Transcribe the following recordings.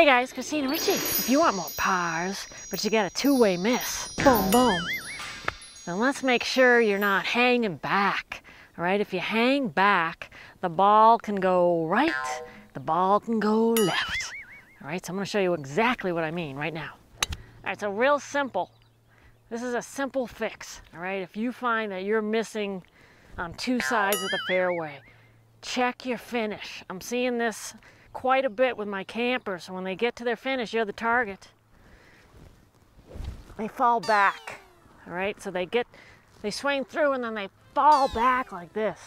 Hey guys, Christina Ricci. If you want more pars, but you got a two-way miss, boom, boom, then let's make sure you're not hanging back. All right, if you hang back, the ball can go right, the ball can go left. All right, so I'm gonna show you exactly what I mean right now. All right, so real simple. This is a simple fix, all right? If you find that you're missing on two sides of the fairway, check your finish. I'm seeing this quite a bit with my campers. When they get to their finish, you're the target. They fall back, all right? So they get, they swing through and then they fall back like this,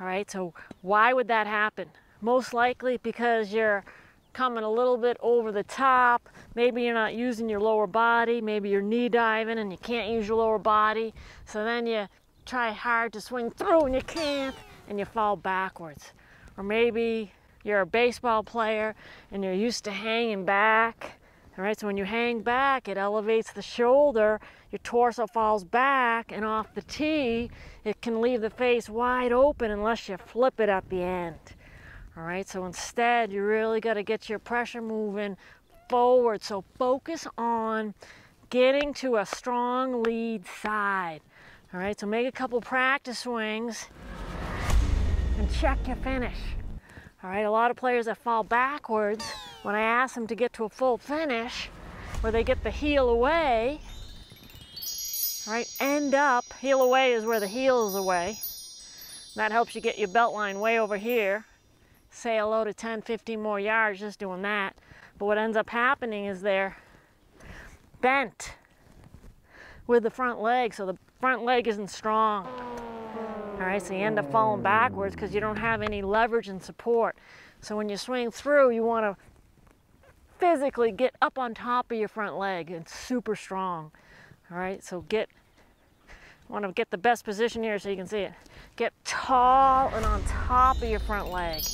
all right? So why would that happen? Most likely because you're coming a little bit over the top. Maybe you're not using your lower body. Maybe you're knee diving and you can't use your lower body. So then you try hard to swing through and you can't and you fall backwards. Or maybe you're a baseball player and you're used to hanging back. All right, so when you hang back, it elevates the shoulder, your torso falls back, and off the tee, it can leave the face wide open unless you flip it at the end. All right, so instead, you really got to get your pressure moving forward. So focus on getting to a strong lead side. All right, so make a couple practice swings and check your finish. All right, a lot of players that fall backwards, when I ask them to get to a full finish, where they get the heel away, all right, end up, heel away is where the heel is away. That helps you get your belt line way over here. Say hello to 10, 15 more yards just doing that. But what ends up happening is they're bent with the front leg, so the front leg isn't strong. All right, so you end up falling backwards because you don't have any leverage and support. So when you swing through, you want to physically get up on top of your front leg and super strong. All right, so get, want to get the best position here so you can see it. Get tall and on top of your front leg,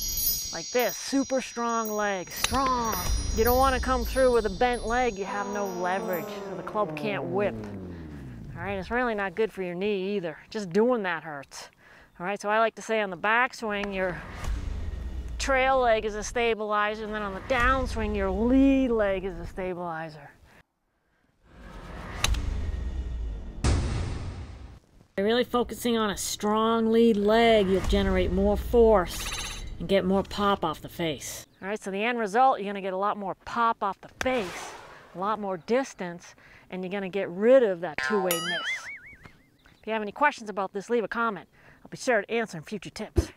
like this, super strong leg, strong. You don't want to come through with a bent leg, you have no leverage, so the club can't whip. All right, it's really not good for your knee either. Just doing that hurts. All right, so I like to say on the backswing, your trail leg is a stabilizer, and then on the downswing, your lead leg is a stabilizer. By really focusing on a strong lead leg, you'll generate more force and get more pop off the face. All right, so the end result, you're gonna get a lot more pop off the face, a lot more distance, and you're going to get rid of that two-way miss. If you have any questions about this, leave a comment. I'll be sure to answer in future tips.